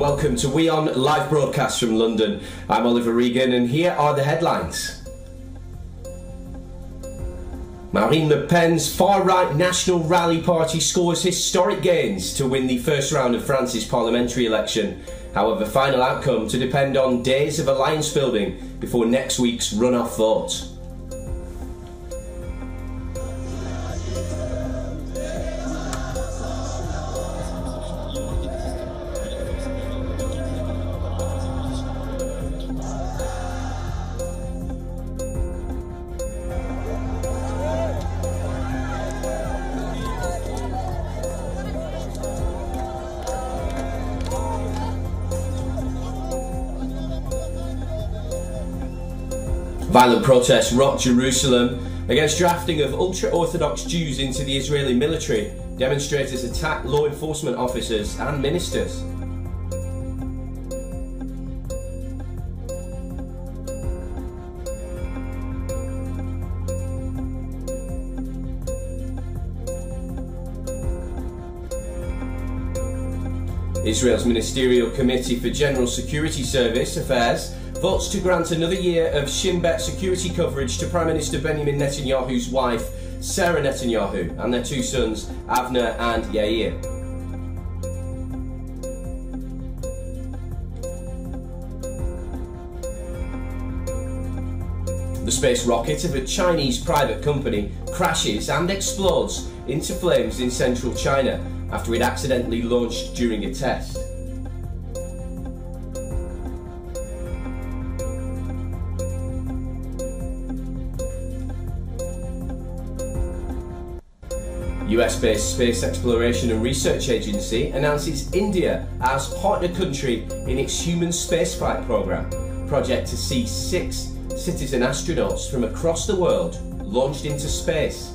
Welcome to WION live broadcast from London. I'm Oliver Regan, and here are the headlines. Marine Le Pen's far right National Rally Party scores historic gains to win the first round of France's parliamentary election. However, final outcome to depend on days of alliance building before next week's runoff vote. Violent protests rocked Jerusalem against drafting of ultra Orthodox Jews into the Israeli military. Demonstrators attacked law enforcement officers and ministers. Israel's Ministerial Committee for General Security Service Affairs votes to grant another year of Shin Bet security coverage to Prime Minister Benjamin Netanyahu's wife, Sarah Netanyahu, and their two sons, Avner and Yair. The space rocket of a Chinese private company crashes and explodes into flames in central China after it accidentally launched during a test. US based Space Exploration and Research Agency announces India as partner country in its human spaceflight program, project to see six citizen astronauts from across the world launched into space.